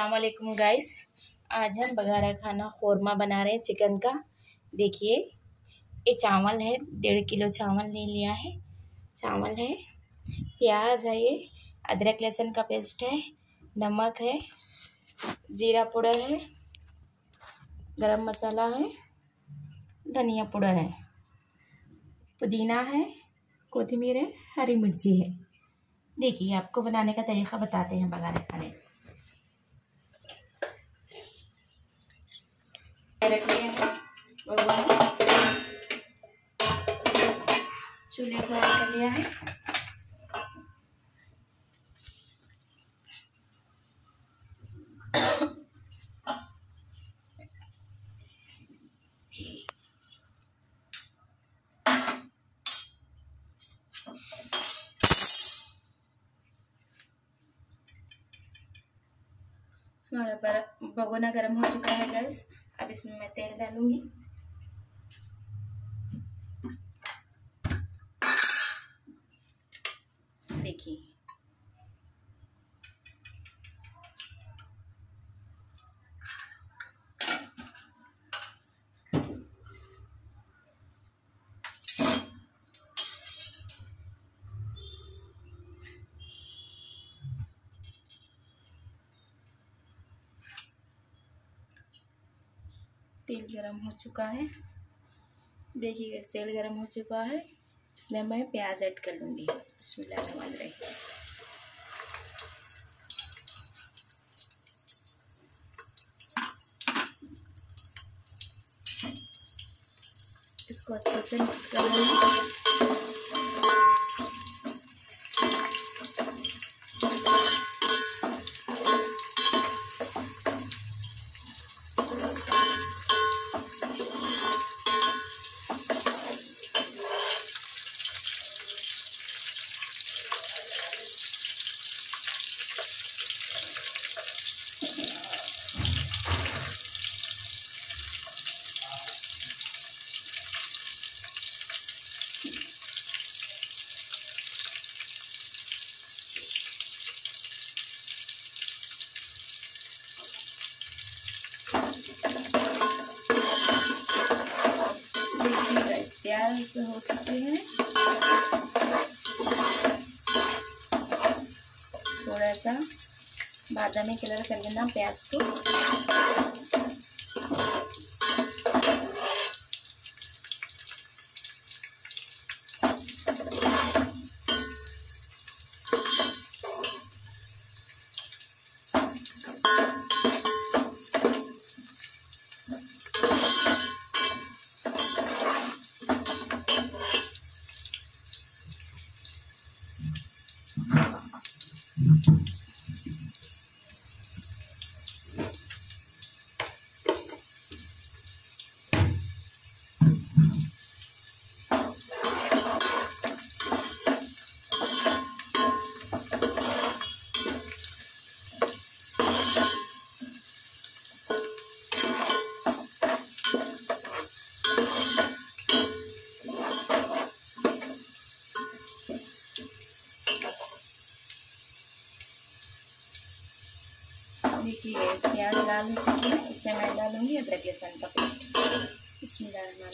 अस्सलाम गाइस आज हम बघारा खाना खौरमा बना रहे हैं चिकन का। देखिए, ये चावल है, डेढ़ किलो चावल ले लिया है। चावल है, प्याज है ये, अदरक लहसुन का पेस्ट है, नमक है, ज़ीरा पाउडर है, गरम मसाला है, धनिया पाउडर है। पुदीना है कोथिमीर है, हरी मिर्ची है। देखिए, आपको बनाने का तरीका बताते हैं बघारे खाने रख चूल्हे को ऑन कर लिया है। हमारा भगोना गर्म हो चुका है गैस अब इसमें मैं तेल डालूँगी। देखिए गरम हो चुका है। देखिए, इस तेल गरम हो चुका है। इसमें मैं प्याज ऐड कर लूँगी। रही इसको अच्छे से मिक्स कर लूँगी प्याज हो चुके हैं थोड़ा सा कलर कर लेना प्याज को देखिए प्याज लाल हो चुकी है इसमें मैं डालूँगी अदरक लहसुन का इसमें डालना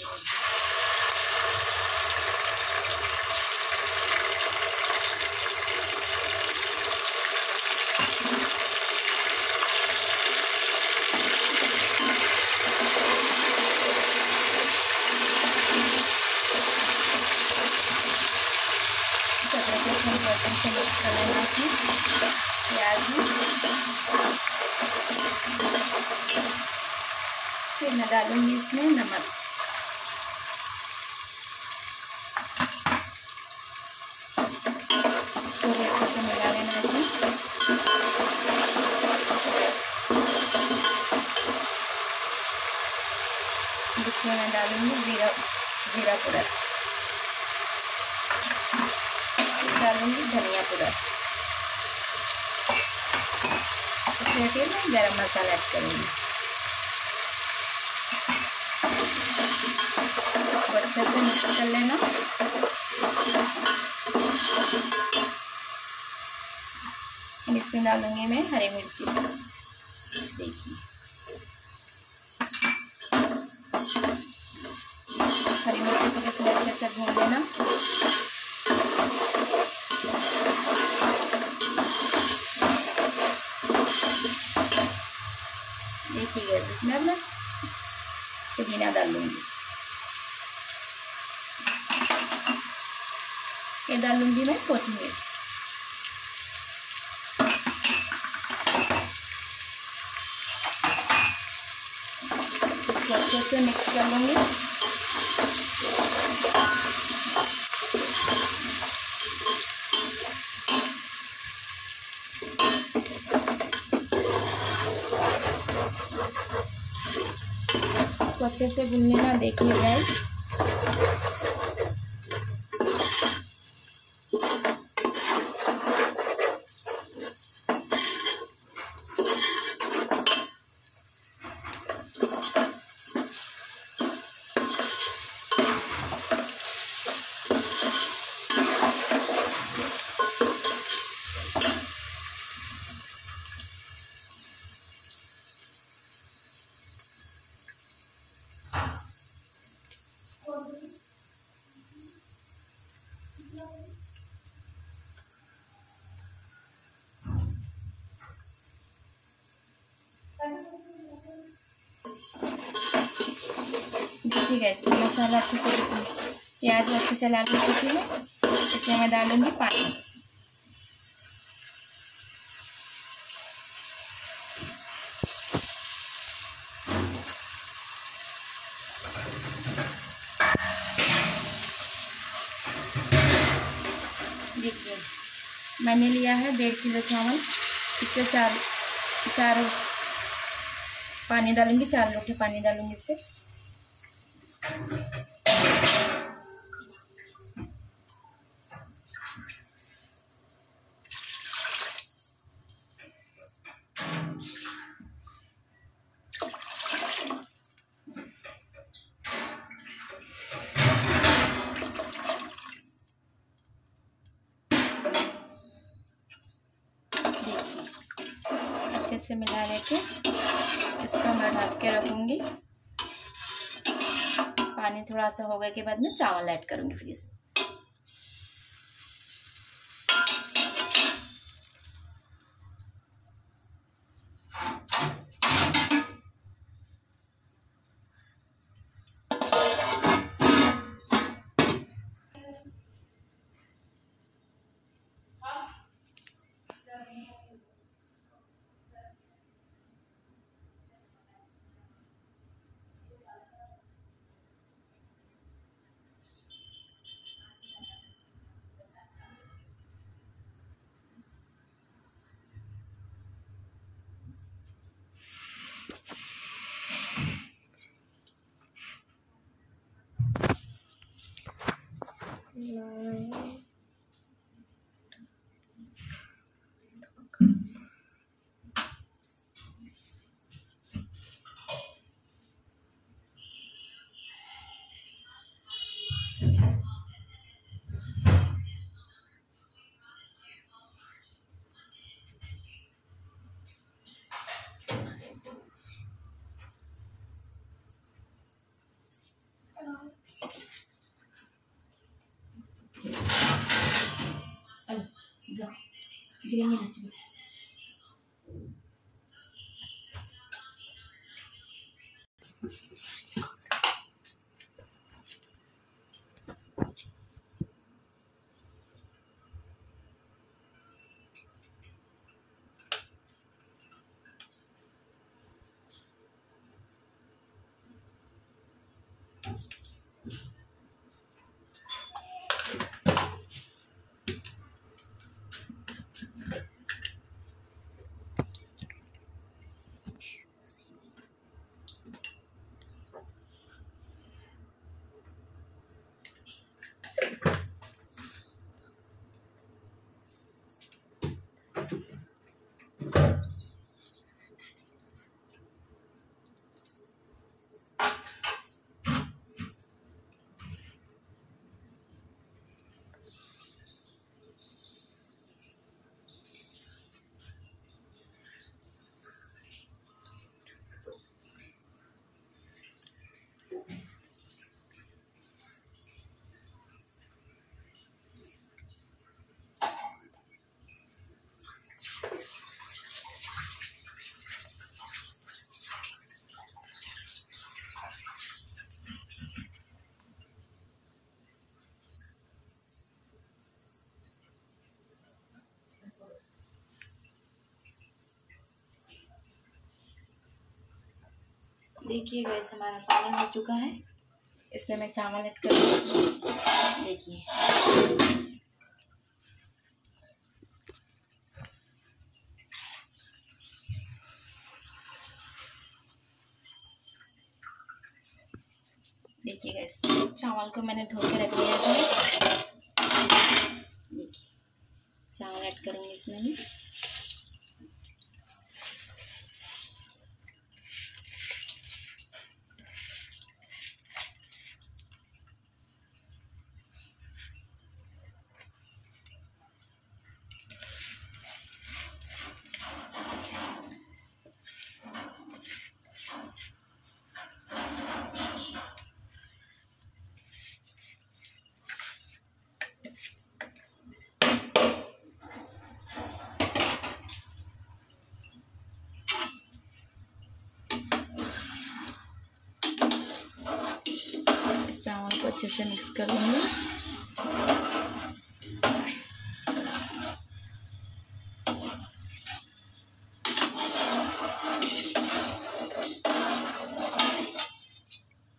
मिक्स प्याज फिर मैं डालूँगी इसमें नमक तो अच्छे से मिला लेना इसमें इसमें मैं डालूँगी ज़ीरा ज़ीरा पाउडर डालूँगी धनिया पाउडर फिर मैं गरम ऐड अच्छे से मिक्स कर लेना। इसमें डालूँगी मैं हरी मिर्ची। देखिए गैस इसमें अब मैं पुदीना डाल लूँगी। ये डाल लूँगी मैं कोथमीर। अच्छे से मिक्स कर लूँगी इसको अच्छे से भून लेना देखिए गैस गैस मसाला अच्छे से प्याज अच्छे से लाल हो चुकी है। इसमें मैं डालूँगी पानी। देखिए, मैंने लिया है डेढ़ किलो चावल। इससे चार चार, पानी डालूँगी, चार लोटे पानी डालूँगी इससे। अच्छे से मिला लेके इसको मैं ढक के रखूँगी। पानी थोड़ा सा हो गया के बाद मैं चावल ऐड करूँगी फिर इसमें जा ग्रीन अच्छी देखिए गैस हमारा पानी हो चुका है। इसमें मैं चावल ऐड कर देखिए। देखिए गैस चावल को मैंने धो के रख लिया था देखिए चावल ऐड करूँगी इसमें मैं चावल को अच्छे से मिक्स कर लूँगी।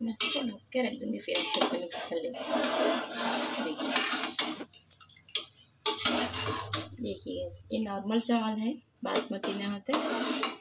मैं इसको ढक के रख दूँगी, फिर अच्छे से मिक्स कर लेंगे। देखिए। देखिए, ये नॉर्मल चावल है, बासमती में होते हैं।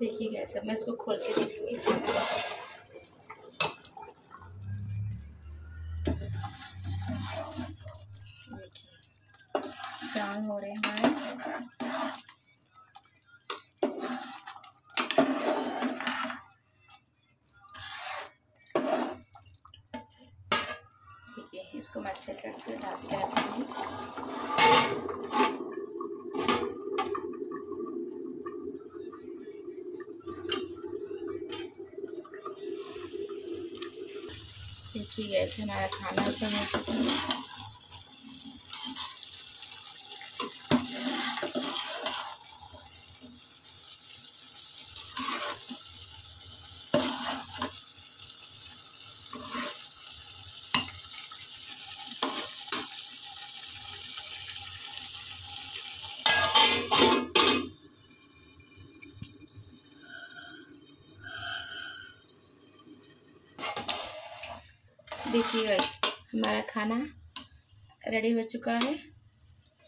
देखिए कैसे मैं इसको खोल के देखूँगी। चार हो रहे हैं। इसको मैं अच्छे से ढक के रखूँगी देखिए ऐसे हमारा खाना है। देखिए गाइस हमारा खाना रेडी हो चुका है।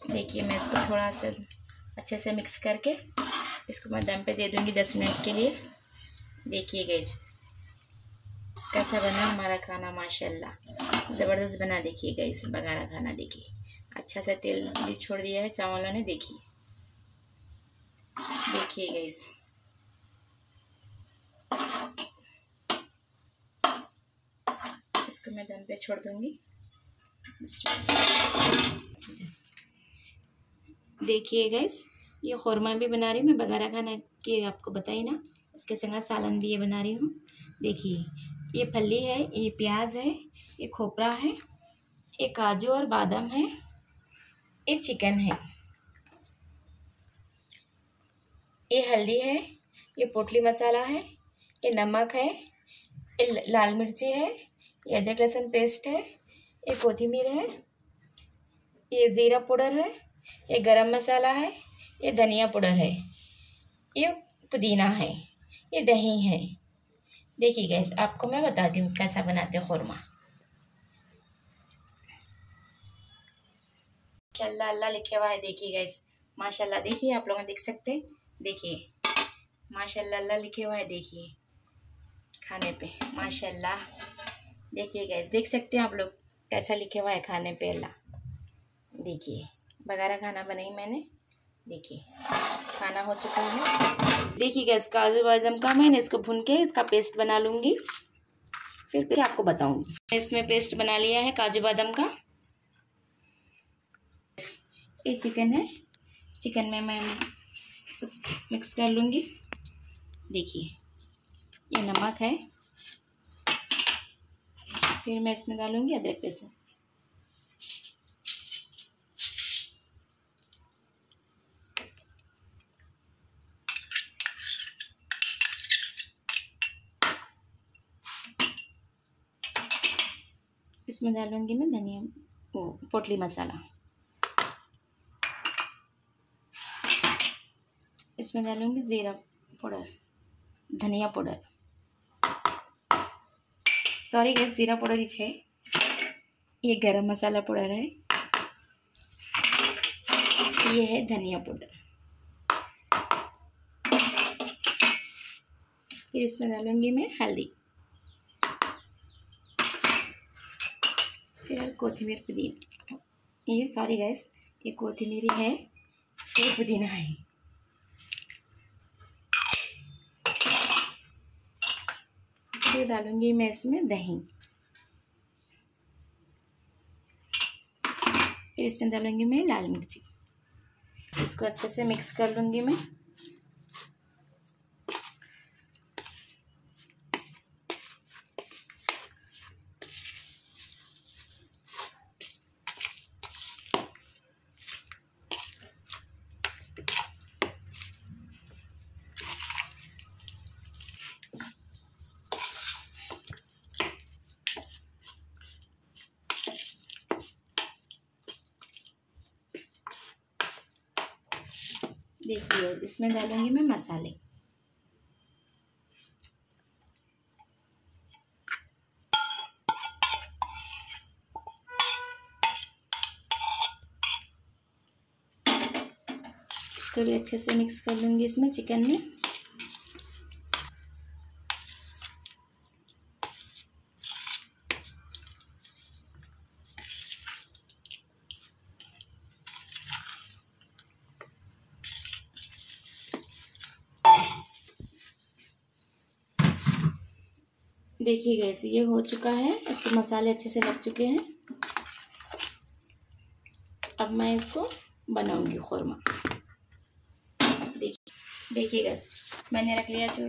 देखिए मैं इसको थोड़ा सा अच्छे से मिक्स करके इसको मैं दम पे दे दूँगी दस मिनट के लिए। देखिए गैस कैसा बना हमारा खाना, माशाल्लाह। ज़बरदस्त बना, देखिए गैस बघारा खाना, देखिए। अच्छा सा तेल भी छोड़ दिया है, चावलों ने, देखिए। देखिए गैस इसको मैं दम पे छोड़ दूँगी। देखिए गैस ये खौरमा भी बना रही हूँ, मैं बघारा खाना की आपको बताई ना, उसके संग सालन भी ये बना रही हूँ। देखिए, ये फली है, ये प्याज है, ये खोपरा है, ये काजू और बादाम है, ये चिकन है। ये हल्दी है, ये पोटली मसाला है, ये नमक है, ये लाल मिर्ची है ये अदरक लहसुन पेस्ट है, ये कोथिमीर है, ये ज़ीरा पाउडर है, ये गरम मसाला है, ये धनिया पाउडर है, ये पुदीना है, ये दही है। देखिए गैस आपको मैं बताती हूँ कैसा बनाते हैं खुरमा। माशाल्लाह, अल्लाह लिखे हुआ है, देखिए गैस माशाल्लाह, देखिए आप लोग देख सकते हैं, देखिए, माशाल्लाह, अल्लाह लिखे हुआ है, देखिए, खाने पे, माशाल्लाह। देखिए गैस देख सकते हैं आप लोग कैसा लिखे हुआ है खाने पे अल्लाह देखिए बघारा खाना बनाई मैंने। देखिए, खाना हो चुका है। देखिए गैस काजू बादाम का मैंने इसको भून के इसका पेस्ट बना लूँगी। फिर फिर आपको बताऊँगी। इसमें पेस्ट बना लिया है काजू बादाम का। ये चिकन है। चिकन में मैं सब मिक्स कर लूँगी। देखिए, ये नमक है। फिर मैं इसमें डालूँगी अदरक लहसुन इसमें डालूँगी मैं धनिया, वो पोटली मसाला। इसमें डालूँगी ज़ीरा पाउडर, धनिया पाउडर। सॉरी गैस, ज़ीरा पाउडर ही छे ये गरम मसाला पाउडर है। ये है धनिया पाउडर। फिर इसमें डालूँगी मैं हल्दी। फिर कोथिमीर पुदीना। ये, सॉरी गैस, ये कोथिमीर है, ये पुदीना है। फिर डालूँगी मैं इसमें दही। फिर इसमें डालूँगी मैं लाल मिर्ची। इसको अच्छे से मिक्स कर लूँगी मैं देखिए इसमें डालूँगी मैं मसाले। इसको भी अच्छे से मिक्स कर लूँगी इसमें चिकन में। देखिए गैस ये हो चुका है। इसको मसाले अच्छे से लग चुके हैं। अब मैं इसको बनाऊँगी खुरमा। देखिए देखिए गैस मैंने रख लिया चू,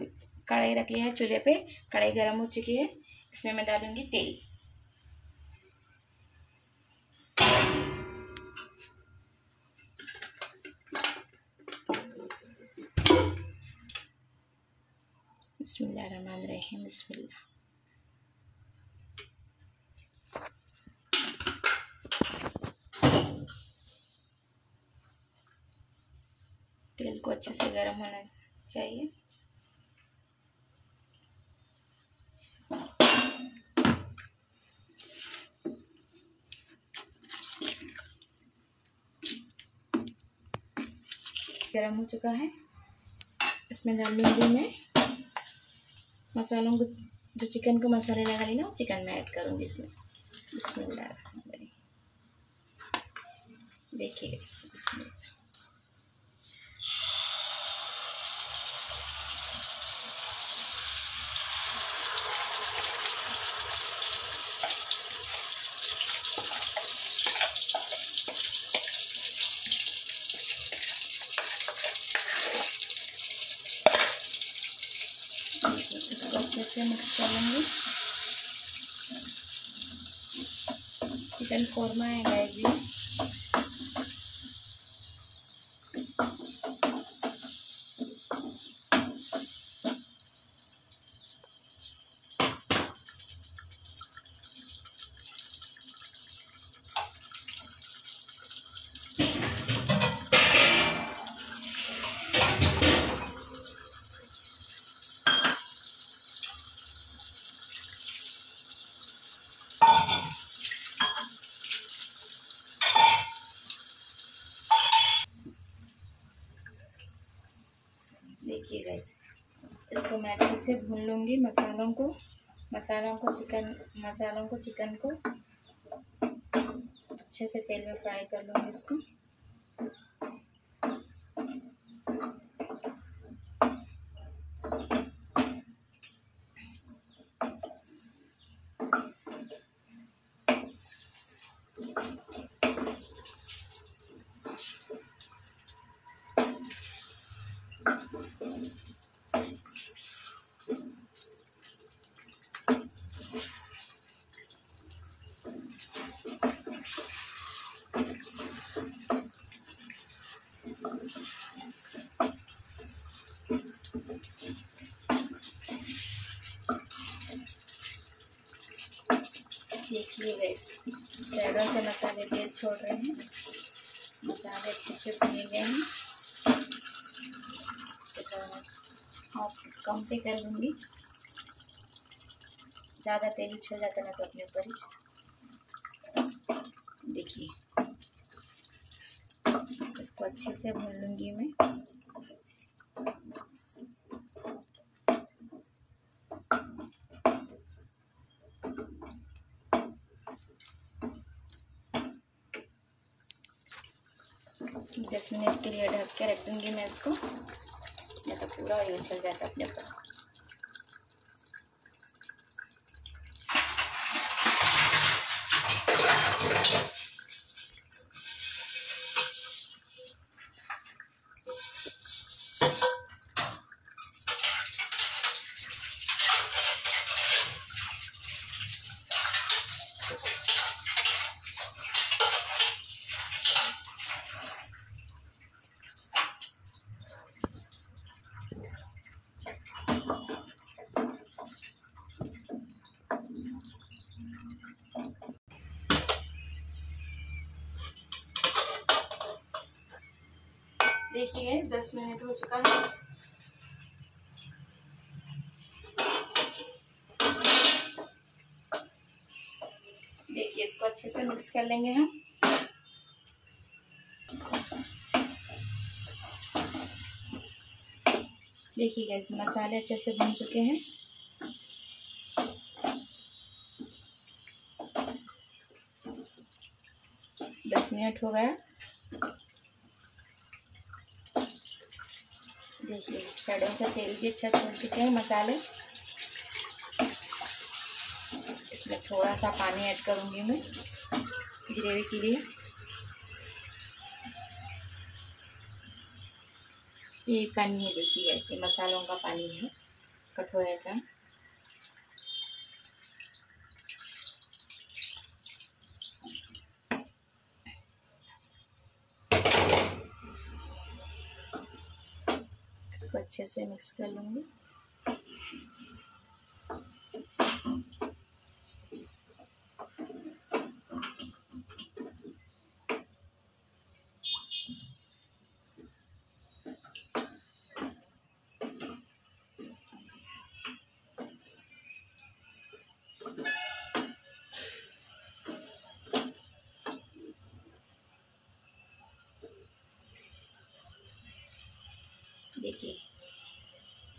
कढ़ाई रख लिया है चूल्हे पे। कढ़ाई गर्म हो चुकी है। इसमें मैं डालूँगी तेल। बसमिल्ल रहीम बसमिल्ला गर्म होना चाहिए। गर्म हो चुका है। इसमें डाल लूँगी मैं मसालों को, जो चिकन को मसाले लगा ली ना, वो चिकन में ऐड करूँगी इसमें। इसमें देखिए इसमें इसको अच्छे से मिक्स कर लेंगे चिकन कौरमा है देखिए गाइस इसको मैं अच्छे से भून लूँगी मसालों को मसालों को चिकन, मसालों को चिकन को। अच्छे से तेल में फ्राई कर लूँगी इसको। साइडों से मसाले तेल छोड़ रहे हैं। मसाले अच्छे से भुने गए हैं। हाँ कम पे कर लूँगी। ज़्यादा तेल छोड़ जाता ना तो अपने ऊपर ही। देखिए। इसको अच्छे से भून लूँगी मैं दस मिनट के लिए ढक के रख दूँगी मैं उसको या तो पूरा ये चल जाता अपने ऊपर देखिए दस मिनट हो चुका है। देखिए, इसको अच्छे से मिक्स कर लेंगे हम। देखिए गैस मसाले अच्छे से भून चुके हैं। दस मिनट हो गया। देखिए साइडों से तेल भी अच्छा छोड़ चुके हैं मसाले। इसमें थोड़ा सा पानी ऐड करूँगी मैं, ग्रेवी के लिए। ये पानी है, देखिए, ऐसे मसालों का पानी है, कठोरे का। अच्छे से मिक्स कर लूँगी।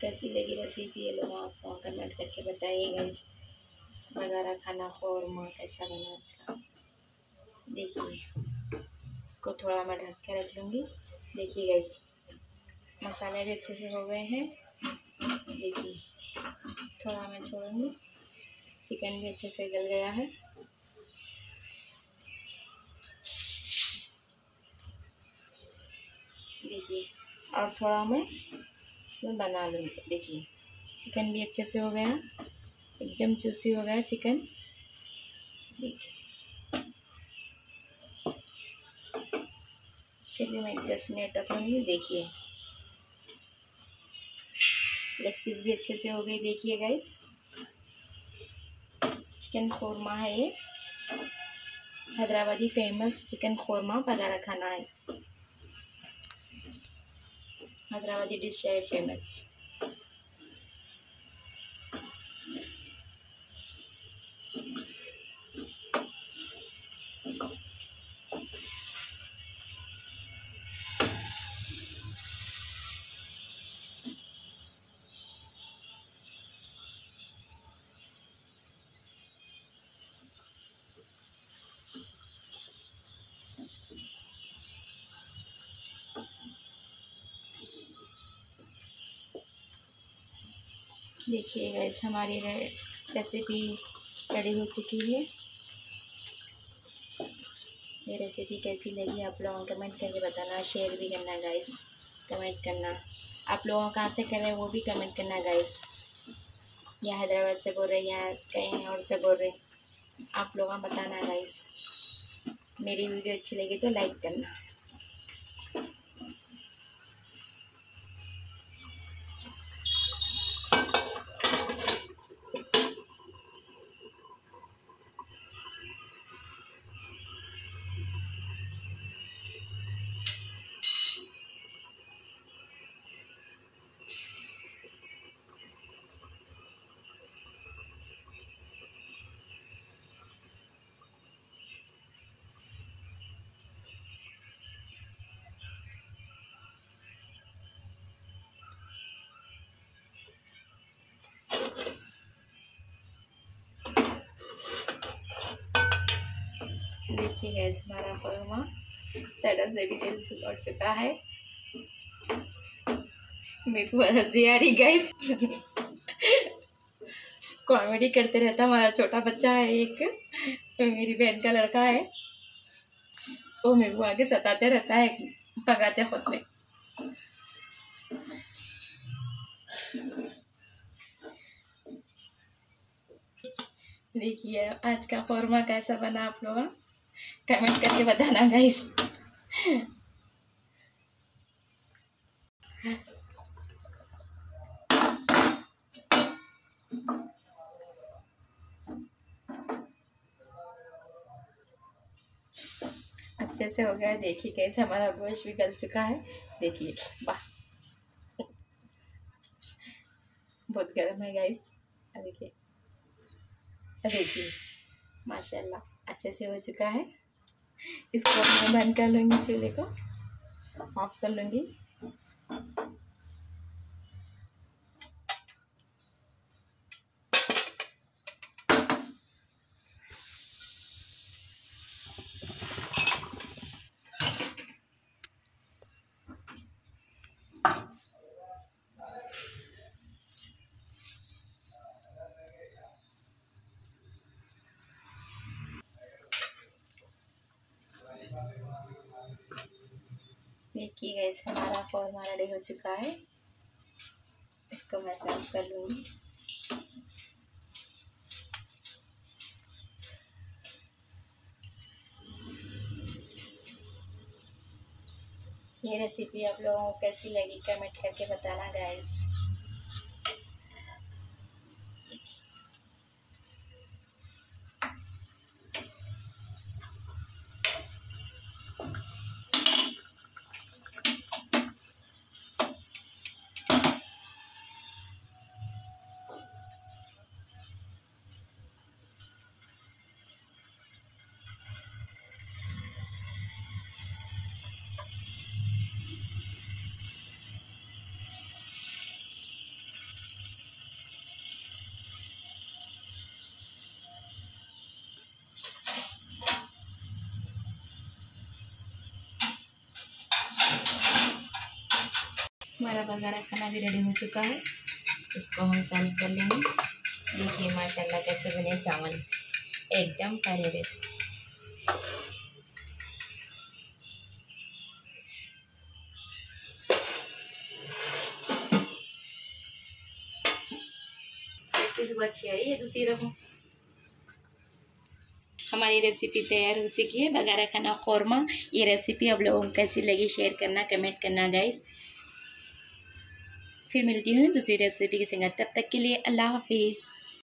कैसी लगी रेसिपी ये लोग आप कमेंट करके बताइएगा इस बघारा खाना कौरमा कैसा बना अच्छा। देखिए, इसको थोड़ा मैं ढक के रख लूँगी। देखिए इस मसाले भी अच्छे से हो गए हैं। देखिए, थोड़ा मैं छोड़ूँगी। चिकन भी अच्छे से गल गया है। देखिए, और थोड़ा मैं इसमें बना लूँगी देखिए चिकन भी अच्छे से हो गया। एकदम चूसी हो गया चिकन फिर भी मैं दस मिनट रखूँगी। देखिए। लेग पीस भी अच्छे से हो गई। देखिए गाइस चिकन खोरमा है ये। हैदराबादी फ़ेमस चिकन खोरमा पगारा खाना है। हैदराबादी डिश है फ़ेमस देखिए गैस हमारी रेसिपी रेडी हो चुकी है। ये रेसिपी कैसी लगी आप लोगों कमेंट करके बताना शेयर भी करना गाइस कमेंट करना। आप लोगों कहाँ से कर रहे हैं वो भी कमेंट करना गाइस या हैदराबाद से बोल रहे हैं या कहीं और से बोल रहे हैं। आप लोग बताना गाइस मेरी वीडियो अच्छी लगी तो लाइक करना। देखिए गैस हमारा कौरमा साइडर से भी तेल छुड़ चुका है। मेरे को हँसी आ रही गैस कॉमेडी करते रहता हमारा छोटा बच्चा है एक। मेरी बहन का लड़का है। वो मेरे को आगे सताते रहता है पकाते खुद में। देखिए, आज का कौरमा कैसा बना आप लोग कमेंट करके बताना गाइस अच्छे से हो गया देखिए कैसे हमारा गोश्त भी गल चुका है। देखिए, वाह। बहुत गर्म है गाइस देखिए। देखिए, माशाल्लाह। अच्छे से हो चुका है। इसको मैं बंद कर लूँगी चूल्हे को। ऑफ़ कर लूँगी। देखिए गैस हमारा कौरमा रेडी हो चुका है। इसको मैं सर्व कर लूँगी। ये रेसिपी आप लोगों को कैसी लगी कमेंट करके बताना गाइस हमारा बघारा खाना भी रेडी हो चुका है। इसको हम सर्व कर लेंगे। देखिए, माशाल्लाह कैसे बने चावल। एकदम प्यारे से अच्छी आई है दूसरी रखूँ हमारी रेसिपी तैयार हो चुकी है। बघारा खाना, खौरमा, ये रेसिपी आप लोगों को कैसी लगी शेयर करना कमेंट करना गाइस फिर मिलती हूँ दूसरी रेसिपी के संग तब तक के लिए अल्लाह हाफिज़।